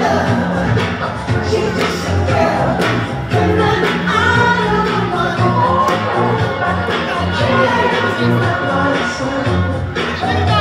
love. sun.